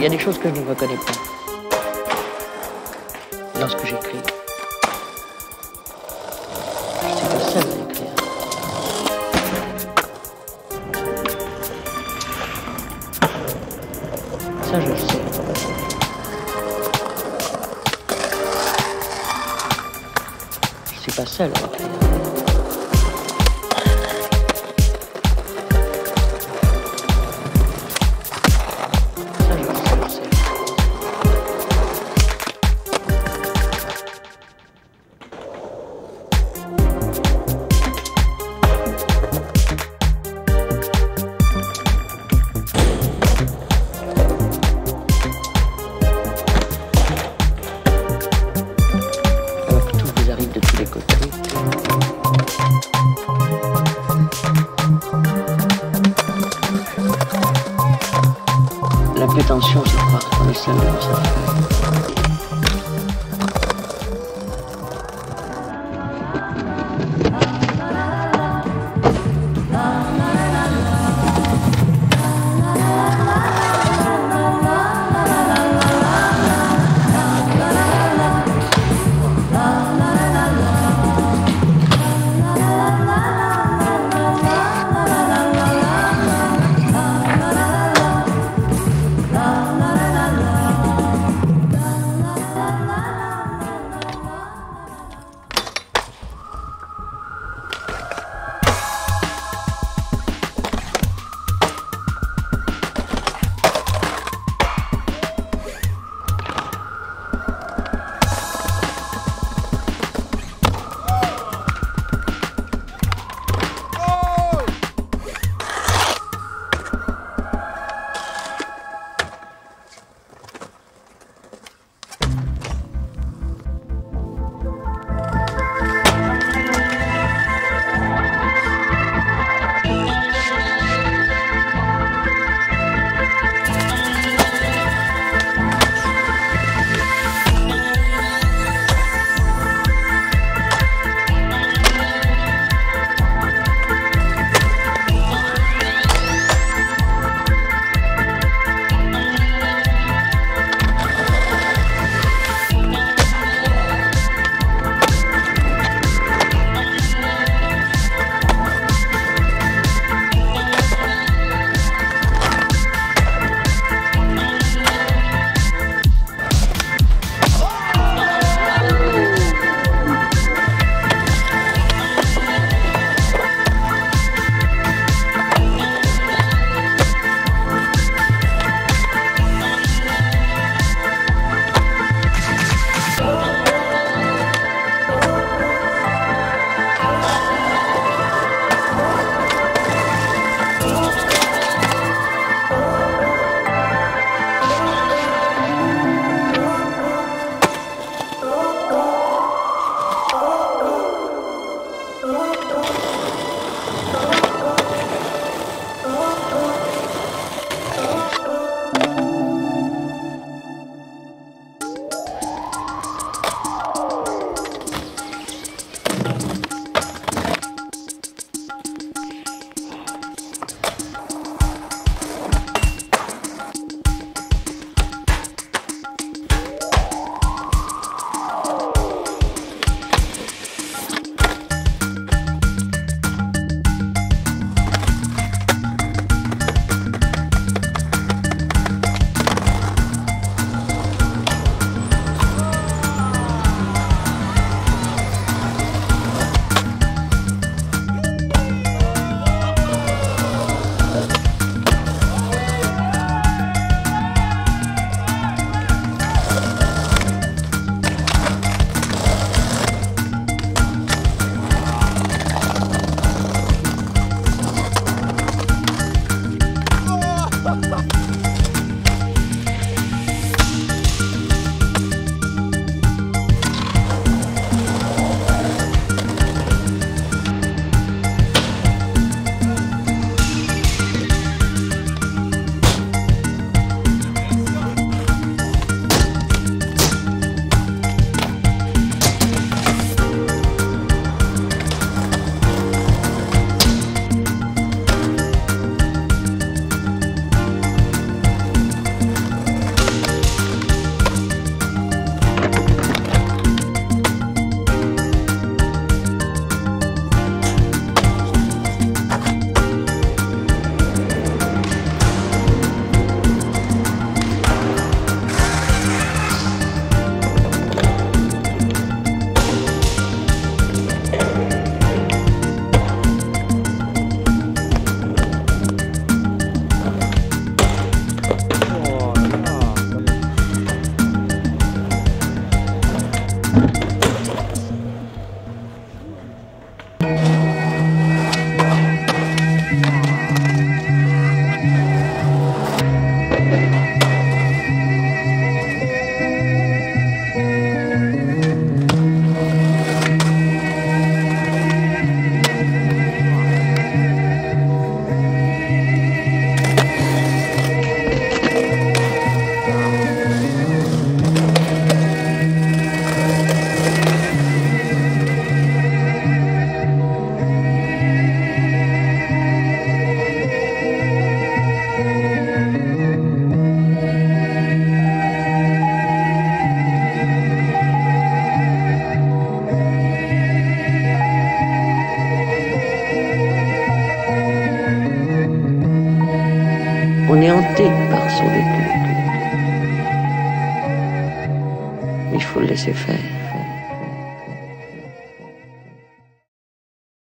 Il y a des choses que je ne reconnais pas dans ce que j'écris. Je suis pas seul On est hanté par son. Il faut le laisser faire.